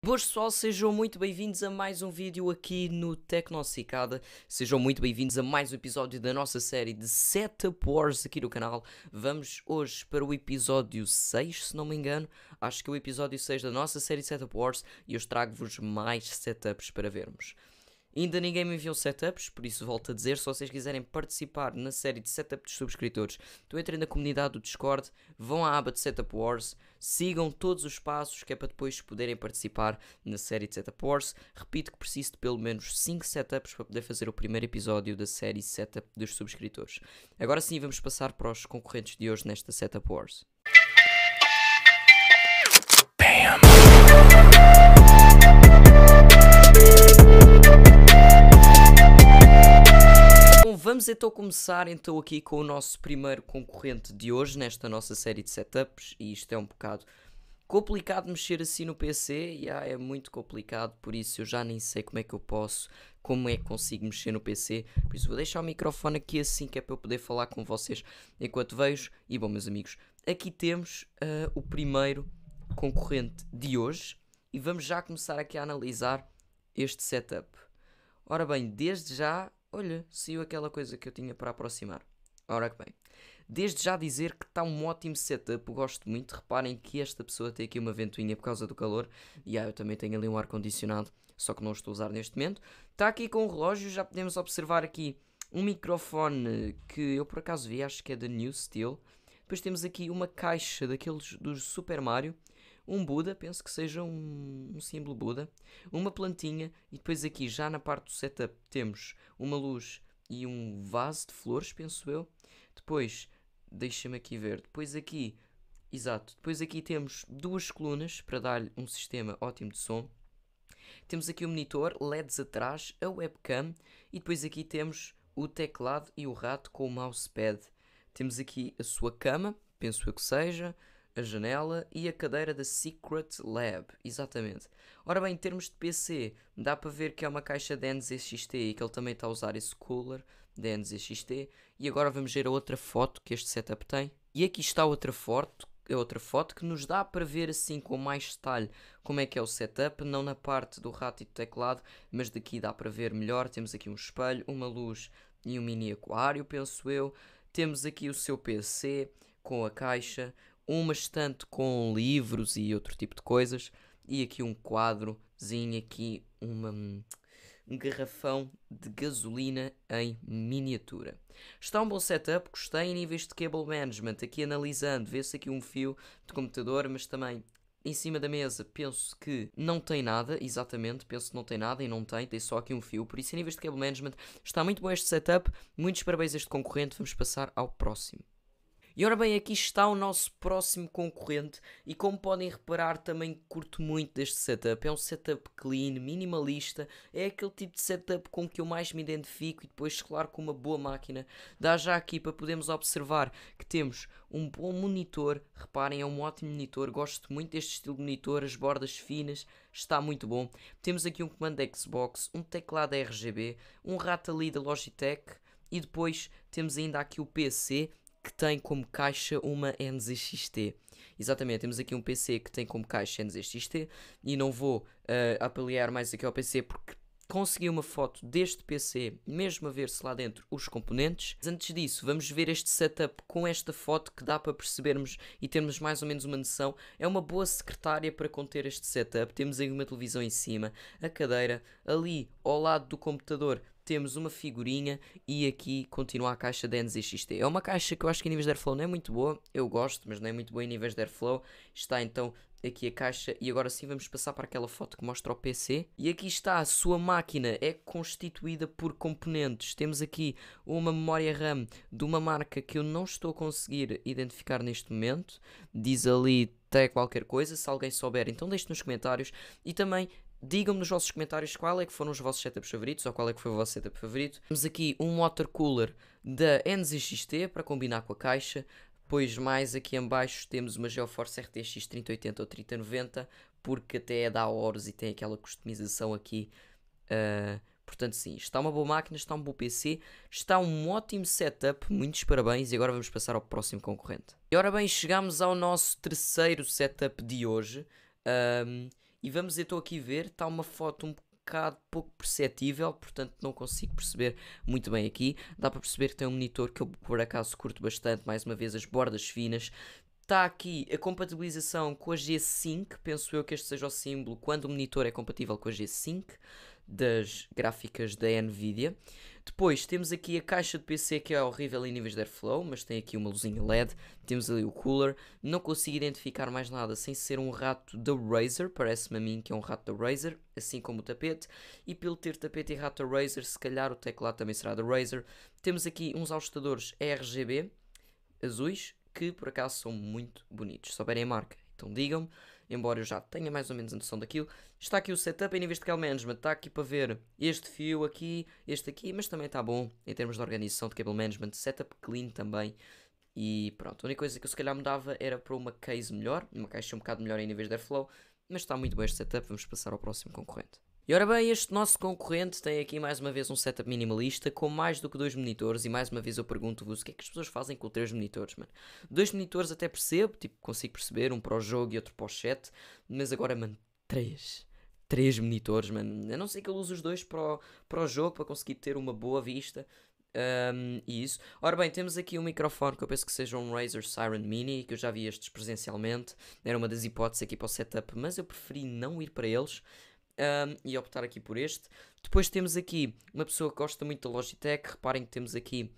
Boas pessoal, sejam muito bem-vindos a mais um vídeo aqui no Tecnocicada. Sejam muito bem-vindos a mais um episódio da nossa série de Setup Wars aqui no canal. Vamos hoje para o episódio 6, se não me engano. Acho que é o episódio 6 da nossa série Setup Wars e eu trago-vos mais setups para vermos. Ainda ninguém me enviou setups, por isso volto a dizer, se vocês quiserem participar na série de setup dos subscritores, então entrem na comunidade do Discord, vão à aba de Setup Wars, sigam todos os passos que é para depois poderem participar na série de Setup Wars. Repito que preciso de pelo menos 5 setups para poder fazer o primeiro episódio da série Setup dos subscritores. Agora sim vamos passar para os concorrentes de hoje nesta Setup Wars. Bom, vamos então começar então aqui com o nosso primeiro concorrente de hoje nesta nossa série de setups e isto é um bocado complicado mexer assim no PC e ah, é muito complicado, por isso eu já nem sei como é que eu posso, como é que consigo mexer no PC, por isso vou deixar o microfone aqui assim que é para eu poder falar com vocês enquanto vejo. E bom, meus amigos, aqui temos uh, o primeiro concorrente de hoje e vamos já começar aqui a analisar este setup. Ora bem, desde já olha, saiu aquela coisa que eu tinha para aproximar. Ora que bem. Desde já dizer que está um ótimo setup, gosto muito. Reparem que esta pessoa tem aqui uma ventoinha por causa do calor. E ah, eu também tenho ali um ar-condicionado, só que não estou a usar neste momento. Está aqui com o relógio, já podemos observar aqui um microfone que eu por acaso vi, acho que é da New Steel. Depois temos aqui uma caixa daqueles dos Super Mario um Buda, penso que seja um, um, símbolo Buda, uma plantinha e depois aqui já na parte do setup temos uma luz e um vaso de flores, penso eu. Depois, deixa-me aqui ver, depois aqui, exato, depois aqui temos duas colunas para dar-lhe um sistema ótimo de som. Temos aqui o monitor, LEDs atrás, a webcam e depois aqui temos o teclado e o rato com o mousepad. Temos aqui a sua cama, penso eu que seja, a janela e a cadeira da Secret Lab, exatamente. Ora bem, em termos de PC, dá para ver que é uma caixa de NZXT e que ele também está a usar esse cooler de NZXT. E agora vamos ver a outra foto que este setup tem. E aqui está outra foto, outra foto que nos dá para ver assim com mais detalhe como é que é o setup, não na parte do rato e do teclado, mas daqui dá para ver melhor. Temos aqui um espelho, uma luz e um mini aquário, penso eu. Temos aqui o seu PC com a caixa, uma estante com livros e outro tipo de coisas, e aqui um quadrozinho, aqui uma, um garrafão de gasolina em miniatura. Está um bom setup, gostei em níveis de cable management, aqui analisando, vê-se aqui um fio de computador, mas também em cima da mesa penso que não tem nada, exatamente, penso que não tem nada e não tem, tem só aqui um fio, por isso em níveis de cable management está muito bom este setup, muitos parabéns a este concorrente, vamos passar ao próximo. E ora bem, aqui está o nosso próximo concorrente e como podem reparar também curto muito deste setup. É um setup clean, minimalista, é aquele tipo de setup com que eu mais me identifico e depois claro com uma boa máquina. Dá já aqui para podermos observar que temos um bom monitor, reparem é um ótimo monitor, gosto muito deste estilo de monitor, as bordas finas, está muito bom. Temos aqui um comando Xbox, um teclado RGB, um rato ali da Logitech e depois temos ainda aqui o PC que tem como caixa uma NZXT. Exatamente, temos aqui um PC que tem como caixa NZXT e não vou uh, apeliar mais aqui ao PC porque consegui uma foto deste PC, mesmo a ver-se lá dentro os componentes. Mas antes disso, vamos ver este setup com esta foto que dá para percebermos e termos mais ou menos uma noção. É uma boa secretária para conter este setup. Temos aí uma televisão em cima, a cadeira, ali ao lado do computador temos uma figurinha e aqui continua a caixa da NZXT. É uma caixa que eu acho que em níveis de airflow não é muito boa, eu gosto, mas não é muito boa em níveis de airflow. Está então aqui a caixa e agora sim vamos passar para aquela foto que mostra o PC. E aqui está, a sua máquina é constituída por componentes. Temos aqui uma memória RAM de uma marca que eu não estou a conseguir identificar neste momento. Diz ali até qualquer coisa, se alguém souber então deixe nos comentários. E também Digam-me nos vossos comentários qual é que foram os vossos setups favoritos ou qual é que foi o vosso setup favorito. Temos aqui um water cooler da NZXT para combinar com a caixa. Pois mais aqui em baixo temos uma GeoForce RTX 3080 ou 3090 porque até é da Horus e tem aquela customização aqui. Uh, portanto sim, está uma boa máquina, está um bom PC, está um ótimo setup, muitos parabéns e agora vamos passar ao próximo concorrente. E ora bem, chegamos ao nosso terceiro setup de hoje. Um, E vamos então aqui ver, está uma foto um bocado pouco perceptível, portanto não consigo perceber muito bem aqui. Dá para perceber que tem um monitor que eu por acaso curto bastante, mais uma vez as bordas finas. Está aqui a compatibilização com a G5, penso eu que este seja o símbolo quando o monitor é compatível com a G5 das gráficas da Nvidia. Depois temos aqui a caixa de PC que é horrível em níveis de airflow, mas tem aqui uma luzinha LED. Temos ali o cooler. Não consigo identificar mais nada sem ser um rato da Razer, parece-me a mim que é um rato da Razer, assim como o tapete. E pelo ter tapete e rato da Razer, se calhar o teclado também será da Razer. Temos aqui uns ajustadores RGB azuis que por acaso são muito bonitos. Se souberem a marca, então digam-me embora eu já tenha mais ou menos a noção daquilo. Está aqui o setup em níveis de cable management, está aqui para ver este fio aqui, este aqui, mas também está bom em termos de organização de cable management, setup clean também. E pronto, a única coisa que eu se calhar mudava era para uma case melhor, uma caixa um bocado melhor em níveis de airflow, mas está muito bom este setup, vamos passar ao próximo concorrente. E ora bem, este nosso concorrente tem aqui mais uma vez um setup minimalista com mais do que dois monitores e mais uma vez eu pergunto-vos o que é que as pessoas fazem com três monitores, mano. Dois monitores até percebo, tipo, consigo perceber, um para o jogo e outro para o chat, mas agora, mano, três. Três monitores, mano. Eu não sei que eu uso os dois para o, para o jogo para conseguir ter uma boa vista. Um, e isso. Ora bem, temos aqui um microfone que eu penso que seja um Razer Siren Mini, que eu já vi estes presencialmente. Era uma das hipóteses aqui para o setup, mas eu preferi não ir para eles um, e optar aqui por este. Depois temos aqui uma pessoa que gosta muito da Logitech. Reparem que temos aqui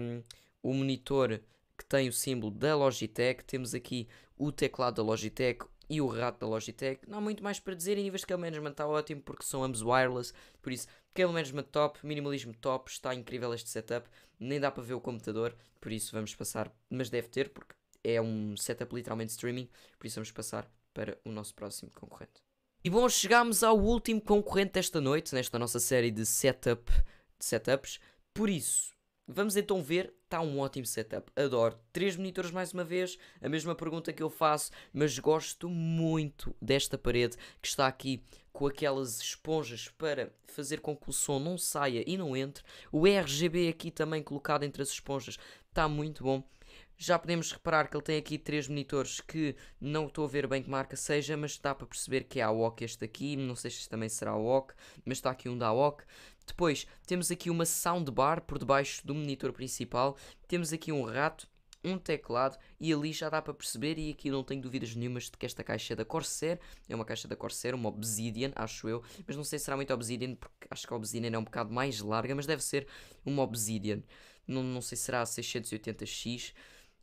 um, o monitor que tem o símbolo da Logitech. Temos aqui o teclado da Logitech e o rato da Logitech. Não há muito mais para dizer. Em níveis de cable management está ótimo porque são ambos wireless. Por isso, cable management top, minimalismo top. Está incrível este setup. Nem dá para ver o computador. Por isso, vamos passar. Mas deve ter porque é um setup literalmente streaming. Por isso, vamos passar para o nosso próximo concorrente. E bom, chegamos ao último concorrente desta noite, nesta nossa série de setup de setups. Por isso, vamos então ver. Está um ótimo setup. Adoro. Três monitores mais uma vez. A mesma pergunta que eu faço, mas gosto muito desta parede que está aqui com aquelas esponjas para fazer com que o som não saia e não entre. O RGB aqui também colocado entre as esponjas está muito bom. Já podemos reparar que ele tem aqui três monitores que não estou a ver bem que marca seja, mas dá para perceber que é a AOC este aqui, não sei se também será a AOC, mas está aqui um da AOC. Depois temos aqui uma soundbar por debaixo do monitor principal, temos aqui um rato, um teclado e ali já dá para perceber e aqui não tenho dúvidas nenhumas de que esta caixa é da Corsair, é uma caixa da Corsair, uma Obsidian, acho eu, mas não sei se será muito Obsidian porque acho que a Obsidian é um bocado mais larga, mas deve ser uma Obsidian, não, não sei se será a 680X,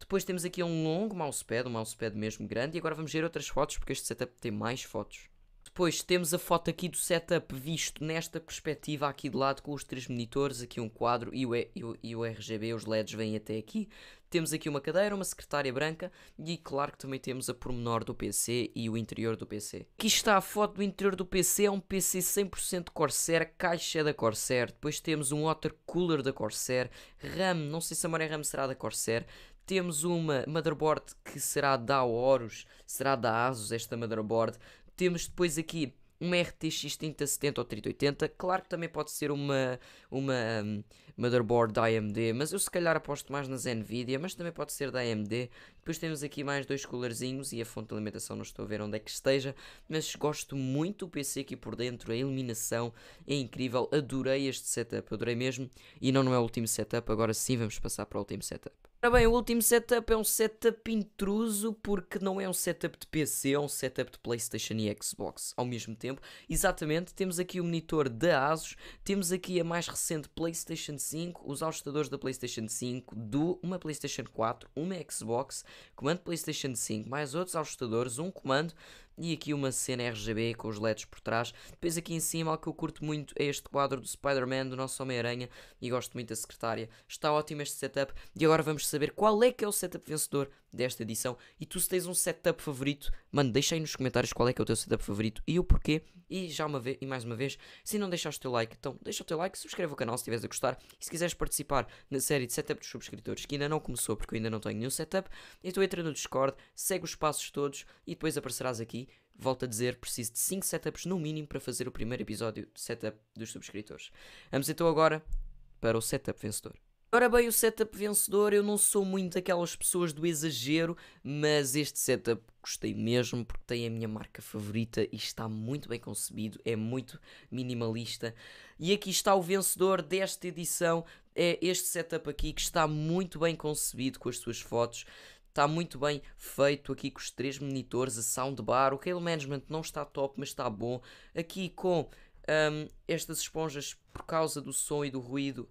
depois temos aqui um longo mousepad, um mousepad mesmo grande. E agora vamos ver outras fotos, porque este setup tem mais fotos. Depois temos a foto aqui do setup visto nesta perspectiva aqui de lado com os três monitores, aqui um quadro e o, e, o, e o RGB, os LEDs vêm até aqui. Temos aqui uma cadeira, uma secretária branca e claro que também temos a pormenor do PC e o interior do PC. Aqui está a foto do interior do PC, é um PC 100% Corsair, caixa da Corsair. Depois temos um water cooler da Corsair, RAM, não sei se a memória RAM será da Corsair temos uma motherboard que será da Horus, será da Asus esta motherboard. Temos depois aqui uma RTX 3070 ou 3080. Claro que também pode ser uma, uma um, motherboard da AMD, mas eu se calhar aposto mais nas Nvidia, mas também pode ser da AMD. Depois temos aqui mais dois coolerzinhos e a fonte de alimentação não estou a ver onde é que esteja, mas gosto muito do PC aqui por dentro, a iluminação é incrível, adorei este setup, adorei mesmo. E não, não é o último setup, agora sim vamos passar para o último setup. Ora bem, o último setup é um setup intruso porque não é um setup de PC, é um setup de Playstation e Xbox ao mesmo tempo. Exatamente, temos aqui o monitor da ASUS, temos aqui a mais recente Playstation 5, os ajustadores da Playstation 5, do uma Playstation 4, uma Xbox, comando Playstation 5, mais outros ajustadores, um comando e aqui uma cena RGB com os LEDs por trás. Depois aqui em cima, o que eu curto muito é este quadro do Spider-Man, do nosso Homem-Aranha, e gosto muito da secretária. Está ótimo este setup, e agora vamos saber qual é que é o setup vencedor desta edição. E tu se tens um setup favorito, mano, deixa aí nos comentários qual é que é o teu setup favorito e o porquê. E já uma vez, e mais uma vez, se não deixaste o teu like, então deixa o teu like, subscreve o canal se estiveres a gostar. E se quiseres participar na série de setup dos subscritores, que ainda não começou porque eu ainda não tenho nenhum setup, então entra no Discord, segue os passos todos e depois aparecerás aqui. Volto a dizer, preciso de 5 setups no mínimo para fazer o primeiro episódio de setup dos subscritores. Vamos então agora para o setup vencedor. Ora bem, o setup vencedor, eu não sou muito aquelas pessoas do exagero, mas este setup gostei mesmo porque tem a minha marca favorita e está muito bem concebido, é muito minimalista. E aqui está o vencedor desta edição, é este setup aqui que está muito bem concebido com as suas fotos. Está muito bem feito aqui com os três monitores, a soundbar, o cable management não está top, mas está bom. Aqui com um, estas esponjas por causa do som e do ruído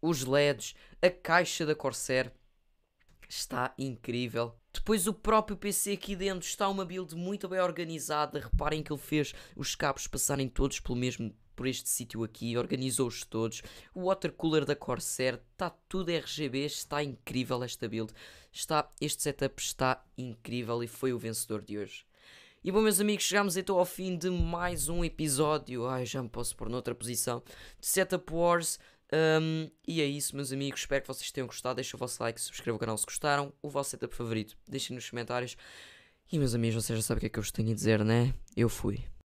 os LEDs, a caixa da Corsair está incrível. Depois o próprio PC aqui dentro está uma build muito bem organizada. Reparem que ele fez os cabos passarem todos pelo mesmo por este sítio aqui, organizou-os todos. O water cooler da Corsair está tudo RGB, está incrível esta build. Está, este setup está incrível e foi o vencedor de hoje. E bom, meus amigos, chegamos então ao fim de mais um episódio. Ai, já me posso pôr noutra posição. De Setup Wars. Um, e é isso, meus amigos. Espero que vocês tenham gostado. Deixem o vosso like, subscrevam o canal se gostaram. O vosso setup favorito, deixem nos comentários. E, meus amigos, vocês já sabem o que é que eu vos tenho a dizer, né? Eu fui.